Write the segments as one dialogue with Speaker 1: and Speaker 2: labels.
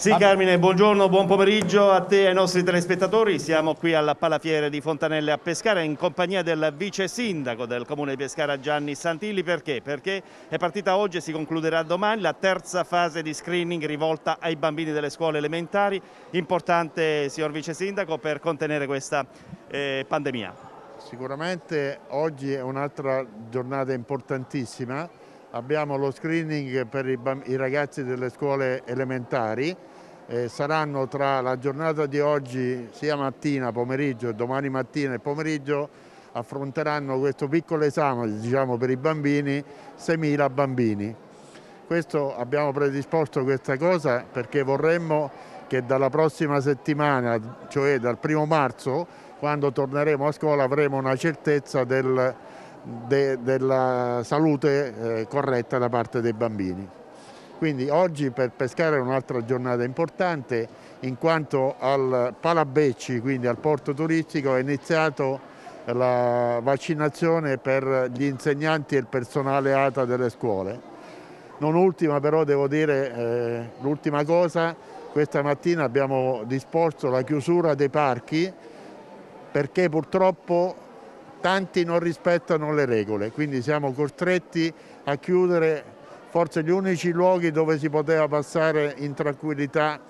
Speaker 1: Sì Carmine, buongiorno, buon pomeriggio a te e ai nostri telespettatori. Siamo qui alla Palafiere di Fontanelle a Pescara in compagnia del vice sindaco del comune di Pescara Gianni Santilli. Perché? Perché è partita oggi e si concluderà domani la terza fase di screening rivolta ai bambini delle scuole elementari. Importante, signor vice sindaco, per contenere questa eh, pandemia.
Speaker 2: Sicuramente oggi è un'altra giornata importantissima. Abbiamo lo screening per i, i ragazzi delle scuole elementari eh, saranno tra la giornata di oggi, sia mattina, pomeriggio domani mattina e pomeriggio, affronteranno questo piccolo esame diciamo, per i bambini, 6.000 bambini. Questo, abbiamo predisposto questa cosa perché vorremmo che dalla prossima settimana, cioè dal primo marzo, quando torneremo a scuola avremo una certezza del, de, della salute eh, corretta da parte dei bambini. Quindi oggi per Pescara è un'altra giornata importante in quanto al Palabecci, quindi al porto turistico, è iniziato la vaccinazione per gli insegnanti e il personale ATA delle scuole. Non ultima però devo dire eh, l'ultima cosa, questa mattina abbiamo disposto la chiusura dei parchi perché purtroppo tanti non rispettano le regole, quindi siamo costretti a chiudere forse gli unici luoghi dove si poteva passare in tranquillità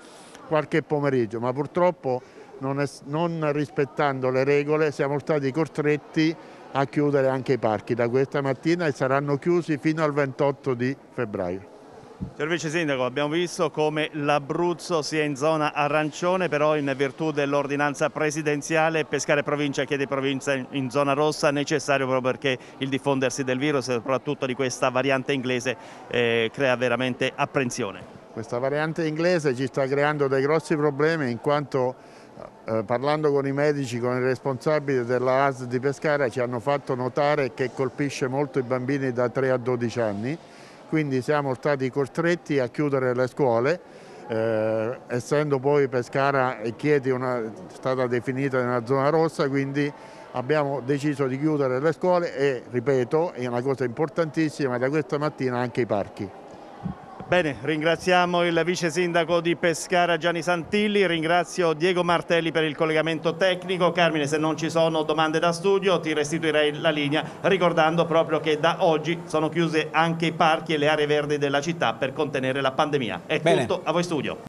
Speaker 2: qualche pomeriggio, ma purtroppo non, è, non rispettando le regole siamo stati costretti a chiudere anche i parchi da questa mattina e saranno chiusi fino al 28 di febbraio.
Speaker 1: Signor Vice Sindaco, abbiamo visto come l'Abruzzo sia in zona arancione, però in virtù dell'ordinanza presidenziale Pescare Provincia chiede provincia in zona rossa, necessario proprio perché il diffondersi del virus, soprattutto di questa variante inglese, eh, crea veramente apprensione.
Speaker 2: Questa variante inglese ci sta creando dei grossi problemi in quanto eh, parlando con i medici, con i responsabili della AS di Pescara ci hanno fatto notare che colpisce molto i bambini da 3 a 12 anni quindi siamo stati costretti a chiudere le scuole, eh, essendo poi Pescara e Chieti una, stata definita nella zona rossa, quindi abbiamo deciso di chiudere le scuole e, ripeto, è una cosa importantissima, da questa mattina anche i parchi.
Speaker 1: Bene, ringraziamo il vice sindaco di Pescara Gianni Santilli, ringrazio Diego Martelli per il collegamento tecnico. Carmine, se non ci sono domande da studio ti restituirei la linea ricordando proprio che da oggi sono chiuse anche i parchi e le aree verdi della città per contenere la pandemia. È Bene. tutto, a voi studio.